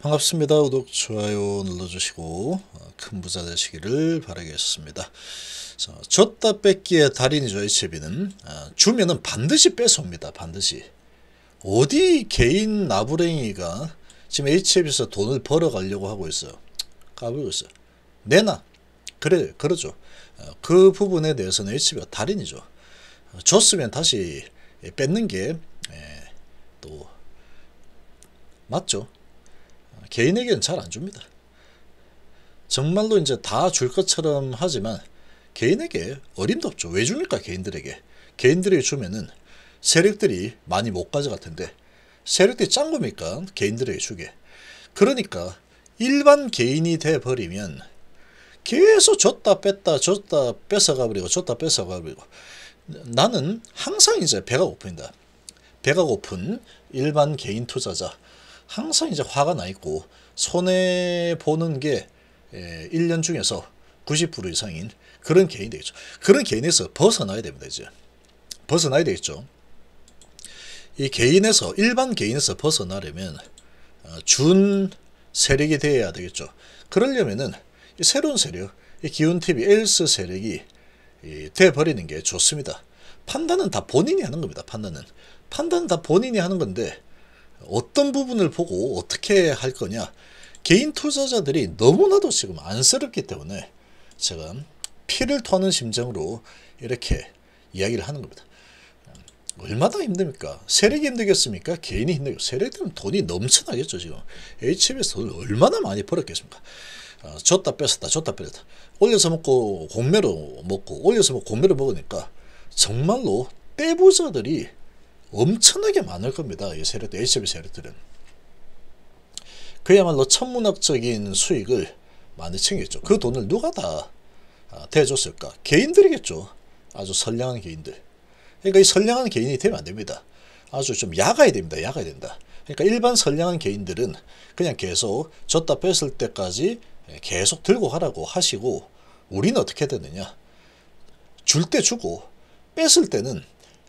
반갑습니다. 구독, 좋아요 눌러주시고 어, 큰 부자 되시기를 바라겠습니다. 자, 줬다 뺏기의 달인이죠. HB는 아, 주면은 반드시 뺏어옵니다. 반드시. 어디 개인 나부랭이가 지금 HB에서 돈을 벌어가려고 하고 있어요. 까불고 있어요. 내놔. 그래, 그러죠. 어, 그 부분에 대해서는 HB가 달인이죠. 어, 줬으면 다시 뺏는 게 또 맞죠. 개인에게는 잘 안 줍니다. 정말로 이제 다 줄 것처럼 하지만 개인에게 어림도 없죠. 왜 줍니까 개인들에게. 개인들에게 주면은 세력들이 많이 못 가져갈 텐데 세력들이 짠 겁니까? 개인들에게 주게. 그러니까 일반 개인이 돼 버리면 계속 줬다 뺐다 줬다 뺏어가 버리고 줬다 뺏어가 버리고 나는 항상 이제 배가 고픕니다. 배가 고픈 일반 개인 투자자 항상 이제 화가 나 있고 손해 보는 게 1년 중에서 90% 이상인 그런 개인이 되겠죠. 그런 개인에서 벗어나야 됩니다. 이제 벗어나야 되겠죠. 이 개인에서 일반 개인에서 벗어나려면 어, 준 세력이 되어야 되겠죠. 그러려면은 새로운 세력, 기운 TV 엘스 세력이 돼 버리는 게 좋습니다. 판단은 다 본인이 하는 겁니다. 판단은 판단은 다 본인이 하는 건데 어떤 부분을 보고 어떻게 할 거냐 개인 투자자들이 너무나도 지금 안쓰럽기 때문에 제가 피를 토하는 심정으로 이렇게 이야기를 하는 겁니다. 얼마나 힘듭니까? 세력이 힘들겠습니까? 개인이 힘들겠 세력들은 돈이 넘쳐나겠죠, 지금. HB에서 돈을 얼마나 많이 벌었겠습니까? 어, 줬다 뺐었다, 줬다 뺐었다. 올려서 먹고 공매로 먹고, 올려서 먹고 공매로 먹으니까 정말로 떼부자들이 엄청나게 많을 겁니다. 이 세력들, HB 세력들은. 그야말로 천문학적인 수익을 많이 챙겼죠. 그 돈을 누가 다 아, 대줬을까? 개인들이겠죠. 아주 선량한 개인들. 그러니까 이 선량한 개인이 되면 안 됩니다. 아주 좀 야가야 됩니다. 야가야 된다. 그러니까 일반 선량한 개인들은 그냥 계속 줬다 뺐을 때까지 계속 들고 가라고 하시고 우리는 어떻게 되느냐? 줄 때 주고 뺐을 때는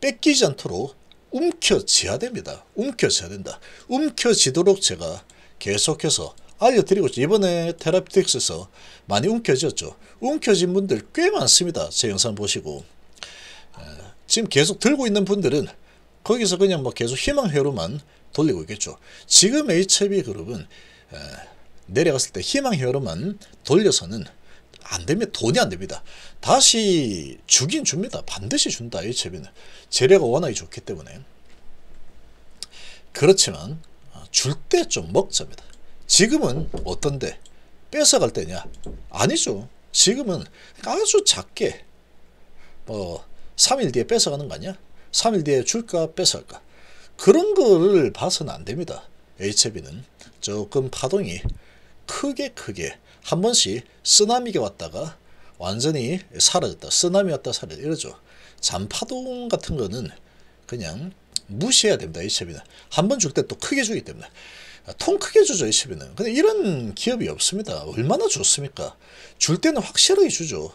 뺏기지 않도록 움켜쥐어야 됩니다. 움켜쥐어야 된다. 움켜쥐도록 제가 계속해서 알려드리고 있죠. 이번에 테라피틱스에서 많이 움켜쥐었죠. 움켜진 분들 꽤 많습니다. 제 영상 보시고. 지금 계속 들고 있는 분들은 거기서 그냥 뭐 계속 희망회로만 돌리고 있겠죠. 지금 HB 그룹은 내려갔을 때 희망회로만 돌려서는 안 되면 돈이 안 됩니다. 다시 주긴 줍니다. 반드시 준다. HB는. 재료가 워낙에 좋기 때문에. 그렇지만 어, 줄때 좀 먹자입니다. 지금은 어떤데? 뺏어갈 때냐? 아니죠. 지금은 아주 작게 뭐 3일 뒤에 뺏어가는 거 아니야? 3일 뒤에 줄까 뺏어갈까? 그런 거를 봐서는 안 됩니다. HB는 조금 파동이 크게 크게 한 번씩 쓰나미가 왔다가 완전히 사라졌다. 쓰나미 왔다 사라졌다. 이러죠. 잔파동 같은 거는 그냥 무시해야 됩니다. HB는. 한 번 줄 때 또 크게 주기 때문에. 통 크게 주죠. HB는. 근데 이런 기업이 없습니다. 얼마나 좋습니까? 줄 때는 확실하게 주죠.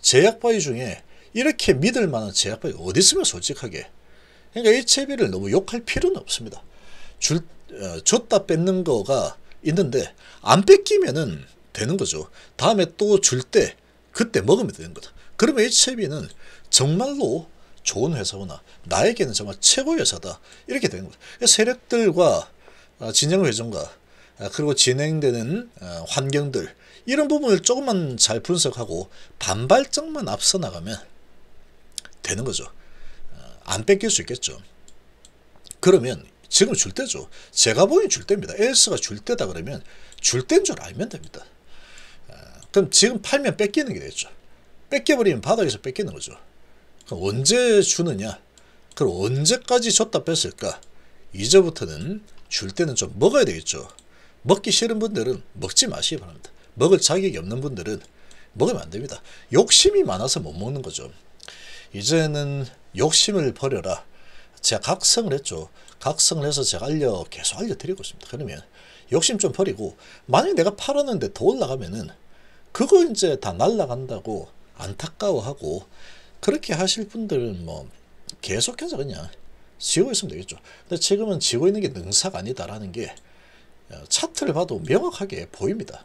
제약바이 중에 이렇게 믿을 만한 제약바이 어디 있으면 솔직하게. 그러니까 HB를 너무 욕할 필요는 없습니다. 줄, 어, 줬다 뺏는 거가 있는데 안 뺏기면은 되는 거죠. 다음에 또 줄 때 그때 먹으면 되는 거다. 그러면 HB는 정말로 좋은 회사구나. 나에게는 정말 최고의 회사다. 이렇게 되는 거다. 세력들과 아, 진영 회전과 아, 그리고 진행되는 아, 환경들 이런 부분을 조금만 잘 분석하고 반발적만 앞서 나가면 되는 거죠. 안 뺏길 수 있겠죠. 그러면 지금 줄 때죠. 제가 보기엔 줄 때입니다. 엘스가 줄 때다 그러면 줄 때인 줄 알면 됩니다. 그럼 지금 팔면 뺏기는 게 되죠. 뺏겨버리면 바닥에서 뺏기는 거죠. 언제 주느냐? 그럼 언제까지 줬다 뺐을까? 이제부터는 줄 때는 좀 먹어야 되겠죠. 먹기 싫은 분들은 먹지 마시기 바랍니다. 먹을 자격이 없는 분들은 먹으면 안 됩니다. 욕심이 많아서 못 먹는 거죠. 이제는 욕심을 버려라. 제가 각성을 했죠. 각성을 해서 제가 알려, 계속 알려드리고 있습니다. 그러면 욕심 좀 버리고, 만약에 내가 팔았는데 더 올라가면은 그거 이제 다 날라간다고 안타까워하고 그렇게 하실 분들은 뭐 계속해서 그냥 지고 있으면 되겠죠. 근데 지금은 지고 있는 게 능사가 아니다라는 게 어, 차트를 봐도 명확하게 보입니다.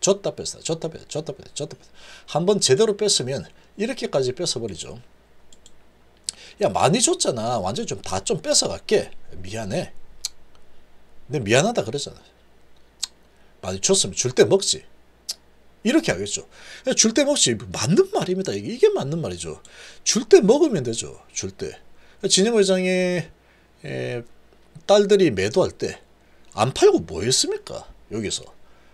줬다 뺐다 줬다 뺐다 줬다 뺐다 줬다 뺐다 한번 제대로 뺐으면 이렇게까지 뺏어버리죠. 야 많이 줬잖아. 완전히 좀 다 좀 뺏어갈게. 미안해. 내 미안하다 그랬잖아. 많이 줬으면 줄 때 먹지. 이렇게 하겠죠. 줄 때 먹지. 맞는 말입니다. 이게, 이게 맞는 말이죠. 줄 때 먹으면 되죠. 줄 때. 진영 회장의 에, 딸들이 매도할 때 안 팔고 뭐 했습니까? 여기서.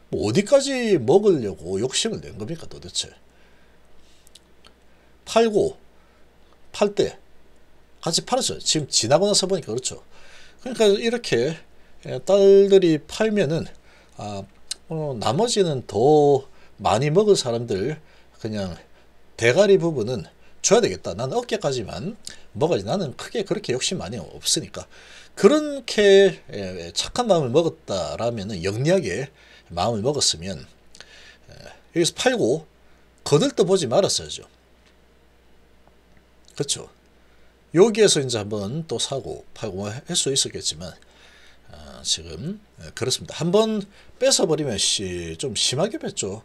뭐 어디까지 먹으려고 욕심을 낸 겁니까 도대체. 팔고 팔 때 같이 팔았어요. 지금 지나고 나서 보니까 그렇죠. 그러니까 이렇게 딸들이 팔면은 아, 어, 나머지는 더 많이 먹을 사람들 그냥 대가리 부분은 줘야 되겠다. 나는 어깨까지만 먹어야지. 나는 크게 그렇게 욕심 많이 없으니까. 그렇게 착한 마음을 먹었다라면 영리하게 마음을 먹었으면 여기서 팔고 거들떠 보지 말았어야죠. 그렇죠. 여기에서 이제 한번 또 사고 팔고 할 수 있었겠지만 어, 지금 그렇습니다. 한번 뺏어버리면 시, 좀 심하게 뺐죠.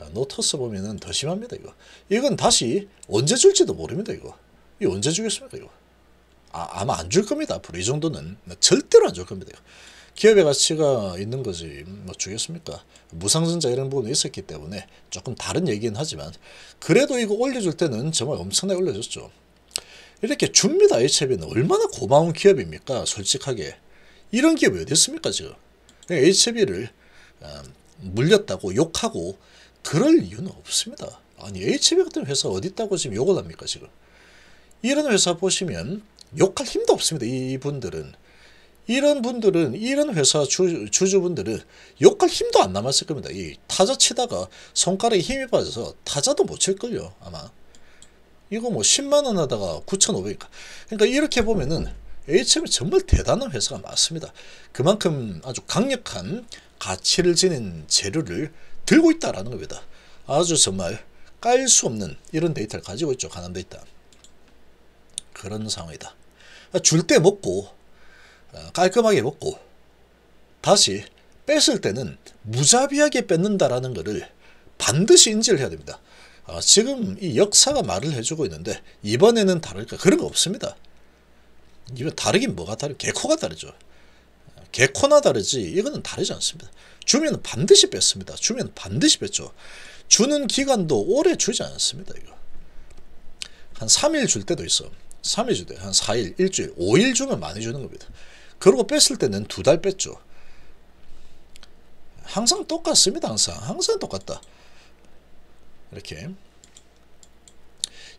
어, 노터스 보면은 더 심합니다 이거. 이건 다시 언제 줄지도 모릅니다 이거. 이 언제 주겠습니까 이거. 아, 아마 안 줄 겁니다. 앞으로 이 정도는 절대로 안 줄 겁니다. 이거. 기업의 가치가 있는 거지 뭐 주겠습니까? 무상증자 이런 부분이 있었기 때문에 조금 다른 얘기는 하지만 그래도 이거 올려줄 때는 정말 엄청나게 올려줬죠. 이렇게 줍니다. HB는 얼마나 고마운 기업입니까? 솔직하게. 이런 기업이 어디 있습니까 지금? HB를 어, 물렸다고 욕하고 그럴 이유는 없습니다. 아니 HB 같은 회사 어디 있다고 지금 욕을 합니까 지금? 이런 회사 보시면 욕할 힘도 없습니다. 이분들은 이런 분들은 이런 회사 주, 주주분들은 욕할 힘도 안 남았을 겁니다. 이 타자 치다가 손가락에 힘이 빠져서 타자도 못 칠걸요 아마. 이거 뭐 10만 원 하다가 9,500. 그러니까 이렇게 보면은 HM이 정말 대단한 회사가 맞습니다. 그만큼 아주 강력한 가치를 지닌 재료를 들고 있다라는 겁니다. 아주 정말 깔 수 없는 이런 데이터를 가지고 있죠. 가남 데이터. 그런 상황이다. 줄 때 먹고 어, 깔끔하게 먹고 다시 뺐을 때는 무자비하게 뺏는다라는 것을 반드시 인지를 해야 됩니다. 어, 지금 이 역사가 말을 해주고 있는데 이번에는 다를까 그런 거 없습니다. 이거 다르긴 뭐가 다르? 개코가 다르죠. 개코나 다르지 이거는 다르지 않습니다. 주면 반드시 뺐습니다. 주면 반드시 뺐죠. 주는 기간도 오래 주지 않습니다. 이거 한 3일 줄 때도 있어. 3일 줄 때, 한 4일, 일주일, 5일 주면 많이 주는 겁니다. 그리고 뺐을 때는 두 달 뺐죠. 항상 똑같습니다. 항상 항상 똑같다. 이렇게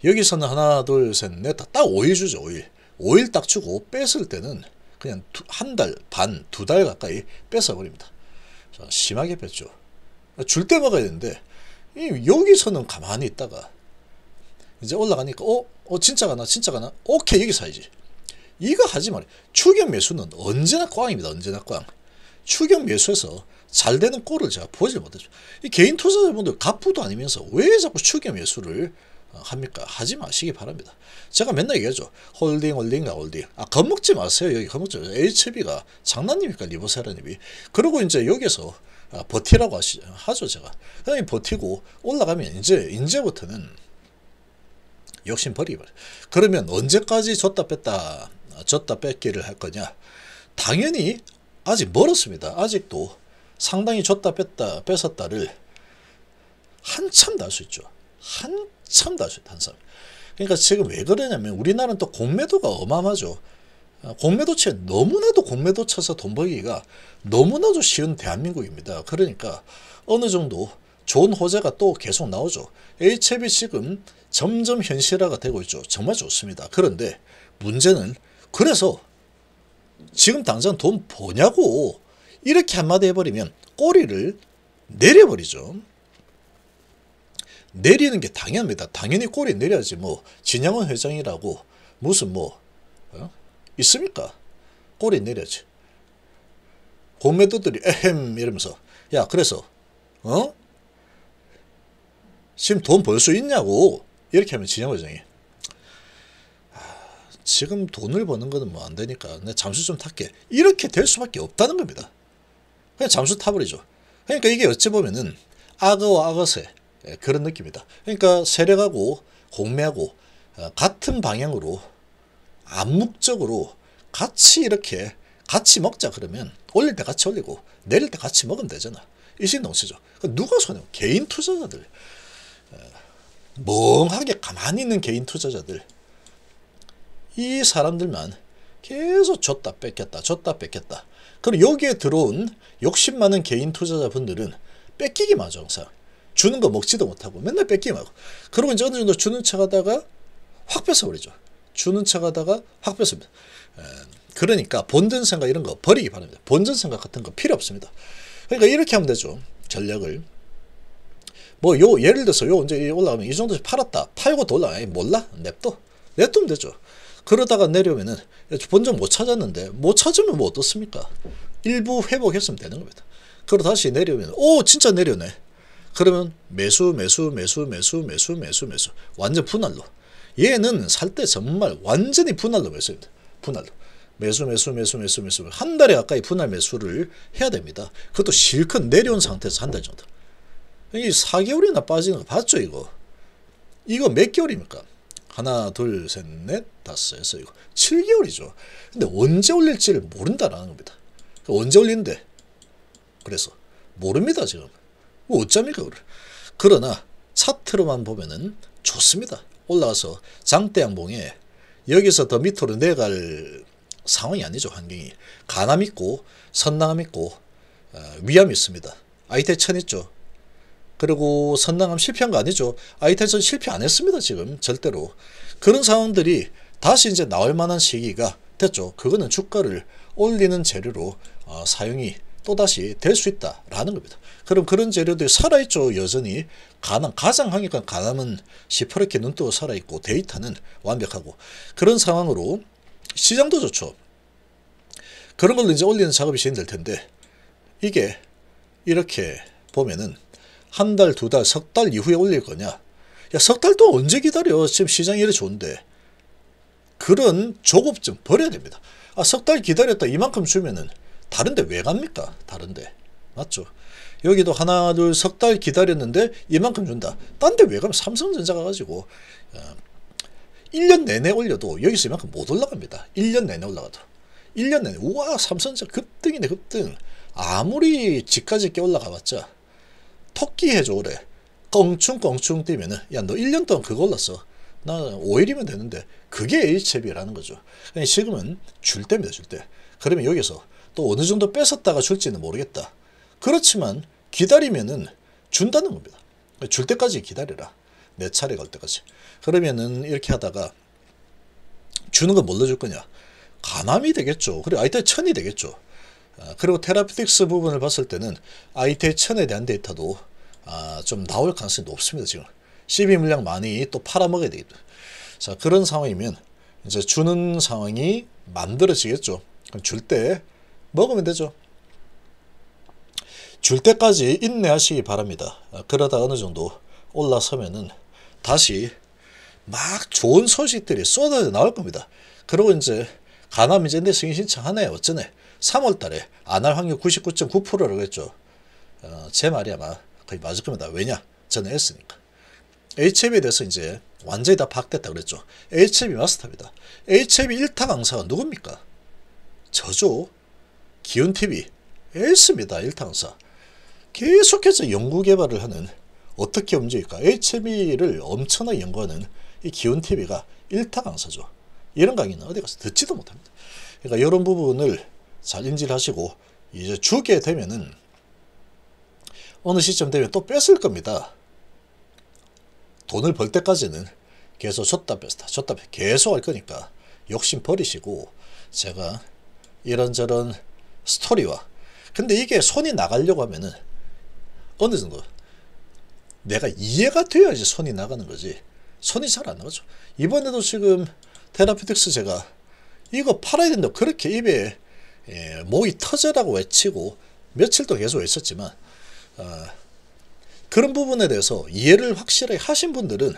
여기서는 하나 둘 셋 넷 딱 5일 주죠 5일 5일 딱 주고 뺐을 때는 그냥 한 달 반 두 달 가까이 뺏어버립니다. 심하게 뺐죠. 줄 때 먹어야 되는데 여기서는 가만히 있다가 이제 올라가니까 어? 어 진짜 가나 진짜 가나? 오케이 여기 사야지. 이거 하지 말아요. 추격 매수는 언제나 꽝입니다 언제나 꽝. 추격 매수에서 잘 되는 꼴을 제가 보지 못했죠. 이 개인 투자자분들 갑부도 아니면서 왜 자꾸 추격 매수를 어, 합니까? 하지 마시기 바랍니다. 제가 맨날 얘기하죠. 홀딩, 홀딩가 홀딩. 아, 겁먹지 마세요. 여기 겁먹지 마세요. HLB가 장난입니까? 리보세라닙이. 그리고 이제 여기서 아, 버티라고 하시, 하죠, 제가. 그냥 버티고 올라가면 이제, 이제부터는 욕심 버리기 바랍니다. 그러면 언제까지 줬다 뺐다, 줬다 뺏기를 할 거냐? 당연히 아직 멀었습니다. 아직도 상당히 줬다 뺐다 뺏었다를 한참 날 수 있죠. 한 수 있다. 한참. 그러니까 지금 왜 그러냐면 우리나라는 또 공매도가 어마어마하죠. 아, 공매도체 너무나도 공매도 쳐서 돈 벌기가 너무나도 쉬운 대한민국입니다. 그러니까 어느 정도 좋은 호재가 또 계속 나오죠. HB 지금 점점 현실화가 되고 있죠. 정말 좋습니다. 그런데 문제는 그래서 지금 당장 돈 버냐고 이렇게 한마디 해버리면 꼬리를 내려버리죠. 내리는 게 당연합니다. 당연히 꼬리 내려야지 뭐 진양원 회장이라고 무슨 뭐 어? 있습니까? 꼬리 내려야지. 공매도들이 에헴 이러면서 야 그래서 어? 지금 돈 벌 수 있냐고 이렇게 하면 진양 회장이 지금 돈을 버는 거는 뭐 안 되니까 내 잠시 좀 탈게 이렇게 될 수밖에 없다는 겁니다. 그냥 잠수 타버리죠. 그러니까 이게 어찌 보면은 악어와 악어새 예, 그런 느낌이다. 그러니까 세력하고 공매하고 어, 같은 방향으로 암묵적으로 같이 이렇게 같이 먹자 그러면 올릴 때 같이 올리고 내릴 때 같이 먹으면 되잖아. 일신동체죠. 누가 손해? 개인 투자자들. 멍하게 가만히 있는 개인 투자자들. 이 사람들만 계속 줬다 뺏겼다 줬다 뺏겼다. 그럼 여기에 들어온 욕심 많은 개인 투자자분들은 뺏기기만 하죠 항상. 주는 거 먹지도 못하고 맨날 뺏기만 하고. 그러고 이제 어느 정도 주는 척 하다가 확 뺏어버리죠. 주는 척 하다가 확 뺏습니다. 그러니까 본전 생각 이런 거 버리기 바랍니다. 본전 생각 같은 거 필요 없습니다. 그러니까 이렇게 하면 되죠. 전략을. 뭐 요 예를 들어서 요 언제 올라가면 이 정도 팔았다. 팔고 더 올라가. 몰라? 냅둬. 냅두면 되죠. 그러다가 내려오면은 본전 못 찾았는데 못 찾으면 뭐 어떻습니까? 일부 회복했으면 되는 겁니다. 그러 다시 내려오면 오 진짜 내려네. 그러면 매수 매수 매수 매수 매수 매수 매수 완전 분할로. 얘는 살 때 정말 완전히 분할로 매수입니다. 분할로. 매수 매수 매수 매수 매수 한 달에 가까이 분할 매수를 해야 됩니다. 그것도 실컷 내려온 상태에서 한 달 정도. 이 4개월이나 빠지는 거 봤죠 이거. 이거 몇 개월입니까? 하나 둘 셋 넷 다섯 여섯 이거 7개월이죠. 근데 언제 올릴지를 모른다라는 겁니다. 언제 올린대? 그래서 모릅니다 지금. 뭐 어쩝니까 그래. 그러나 차트로만 보면은 좋습니다. 올라와서 장대 양봉에 여기서 더 밑으로 내갈 상황이 아니죠 환경이 가남 있고 선남함 있고 어, 위암이 있습니다. 아이테천 있죠. 그리고 선남함 실패한 거 아니죠. 아이테천 실패 안 했습니다 지금 절대로 그런 상황들이 다시 이제 나올 만한 시기가 됐죠. 그거는 주가를 올리는 재료로 어, 사용이 또다시 될 수 있다라는 겁니다. 그럼 그런 재료들이 살아있죠. 여전히 가남 가장 하니까 가남은 시퍼렇게 눈뜨고 살아있고 데이터는 완벽하고 그런 상황으로 시장도 좋죠. 그런 걸로 이제 올리는 작업이 진행될 텐데 이게 이렇게 보면은 한 달, 두 달, 석 달 이후에 올릴 거냐? 야, 석 달 또 언제 기다려? 지금 시장이 이래 좋은데. 그런 조급 좀 버려야 됩니다. 아, 석 달 기다렸다 이만큼 주면은 다른데 왜 갑니까? 다른데. 맞죠? 여기도 하나, 둘, 석 달 기다렸는데 이만큼 준다. 딴 데 왜 가면 삼성전자가 가지고 어, 1년 내내 올려도 여기서 이만큼 못 올라갑니다. 1년 내내 올라가도. 1년 내내 우와 삼성전자 급등이네 급등. 아무리 집까지 깨 올라가봤자 토끼 해줘 그래. 껑충껑충 뛰면은 야 너 1년 동안 그거 올랐어. 나 5일이면 되는데 그게 HB라는 거죠. 그러니까 지금은 줄 때입니다 줄 때. 그러면 여기서 또 어느 정도 뺏었다가 줄지는 모르겠다. 그렇지만 기다리면은 준다는 겁니다. 줄 때까지 기다려라. 내 차례 갈 때까지. 그러면은 이렇게 하다가 주는 건 뭘로 줄 거냐? 가남이 되겠죠. 그리고 아이테 천이 되겠죠. 아, 그리고 테라피틱스 부분을 봤을 때는 아이테 천에 대한 데이터도 아, 좀 나올 가능성이 높습니다. 지금 12 물량 많이 또 팔아먹어야 되겠다. 자 그런 상황이면 이제 주는 상황이 만들어지겠죠. 그럼 줄때 먹으면 되죠. 줄 때까지 인내하시기 바랍니다. 아, 그러다 어느 정도 올라서면은 다시 막 좋은 소식들이 쏟아져 나올 겁니다. 그리고 이제 내 승인 신청하네 어쩌네 3월 달에 안 할 확률 99.9%라고 했죠. 어, 제 말이 아마 거의 맞을 겁니다. 왜냐? 저는 했으니까. HM에 대해서 이제 완전히 다 박됐다 그랬죠. HM이 마스터입니다. HM이 1타 강사가 누굽니까? 저죠. 기운TV. 1타 강사. 계속해서 연구 개발을 하는 어떻게 움직일까? HME를 엄청나게 연구하는 이 기운TV가 1타 강사죠. 이런 강의는 어디 가서 듣지도 못합니다. 그러니까 이런 부분을 잘 인지를 하시고 이제 주게 되면은 어느 시점 되면 또 뺏을 겁니다. 돈을 벌 때까지는 계속 줬다 뺐다 줬다 뺐다 계속 할 거니까 욕심 버리시고 제가 이런저런 스토리와 근데 이게 손이 나가려고 하면은 어느 정도 내가 이해가 돼야지 손이 나가는 거지 손이 잘 안 나가죠 이번에도 지금 테라피틱스 제가 이거 팔아야 된다 그렇게 입에 예, 목이 터져라고 외치고 며칠 동안 계속 외쳤지만 어, 그런 부분에 대해서 이해를 확실하게 하신 분들은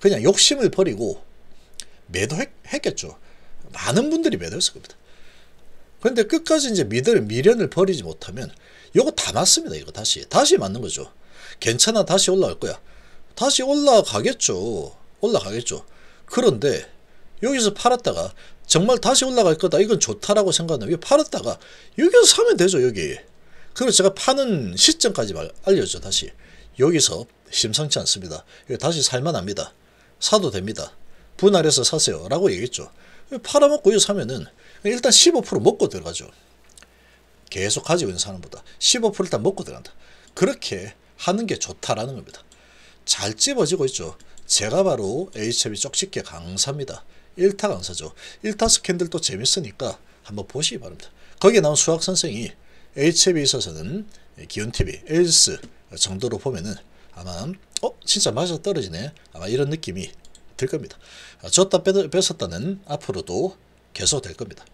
그냥 욕심을 버리고 매도했겠죠. 많은 분들이 매도했을 겁니다. 그런데 끝까지 이제 미들, 미련을 버리지 못하면 요거 다 맞습니다. 이거 다시. 다시 맞는 거죠. 괜찮아. 다시 올라갈 거야. 다시 올라가겠죠. 올라가겠죠. 그런데 여기서 팔았다가 정말 다시 올라갈 거다. 이건 좋다라고 생각하면 여기 팔았다가 여기서 사면 되죠. 여기. 그리고 제가 파는 시점까지 말- 알려줘. 다시. 여기서 심상치 않습니다. 여기 다시 살만합니다. 사도 됩니다. 분할해서 사세요. 라고 얘기했죠. 팔아먹고 이거 사면은 일단 15% 먹고 들어가죠. 계속 가지고 있는 사람보다 15% 일단 먹고 들어간다. 그렇게 하는 게 좋다라는 겁니다. 잘 찝어지고 있죠. 제가 바로 HB 쪽집게 강사입니다. 1타 강사죠. 1타 스캔들도 재밌으니까 한번 보시기 바랍니다. 거기에 나온 수학 선생이 HB에 있어서는 기운TV, 엘스 정도로 보면은 아마 어 진짜 맞아 떨어지네 아마 이런 느낌이 들 겁니다. 줬다 뺏- 뺏었다는 앞으로도 계속 될 겁니다.